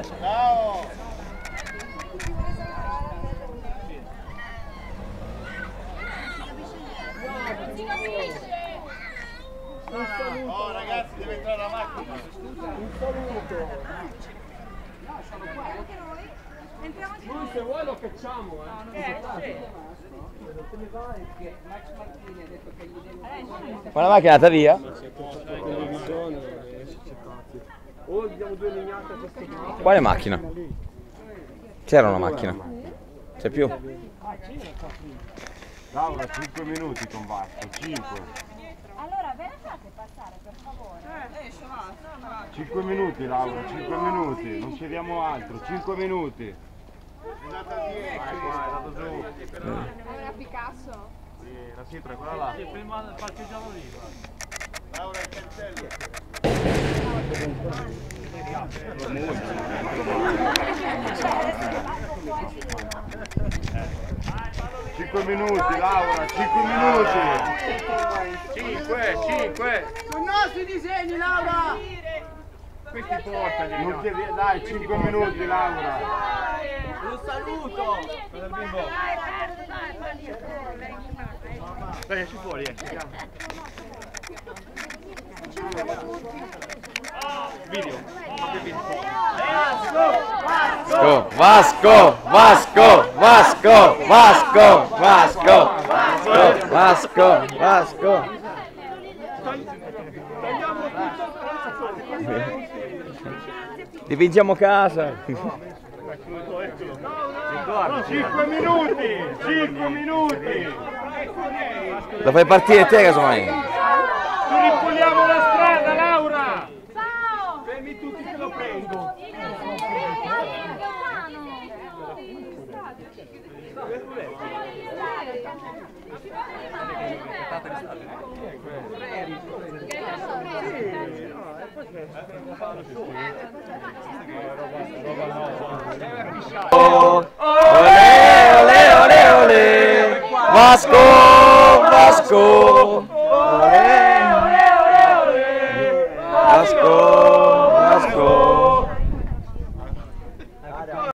Ciao! Oh ragazzi deve entrare la macchina! Un saluto. Entriamo anche Noi se vuoi lo facciamo, eh. Ma la macchina è andata via? Quale macchina? C'era una macchina. C'è più? Laura 5 minuti con Vasco, 5! Allora, ve la fate passare per favore? 5 minuti Laura, 5 minuti, non chiediamo altro, 5 minuti! È andata via, è giù! Allora, Picasso? Sì, la è quella là! Sì, prima parcheggiamo lì. Laura il cancello! 5 minuti Laura, 5 minuti! 5, 5! Sono nostri disegni, Laura! Questi portali! Non chiedi, dai, 5 minuti Laura! Un saluto! Il bimbo. Dai, esci fuori, eh. Video. Fate video. Vasco, Vasco, Vasco, Vasco, Vasco, Vasco, Vasco, Vasco. Dipingiamo casa. 5 minuti! 5 minuti! Lo fai partire te casomai. Ti ripuliamo la strada, Laura! Tutti che lo prendo. Ole, ole, ole, ole. Vasco, Vasco. Ole, ole, ole, ole. Vasco, Páscoa.